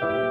Bye.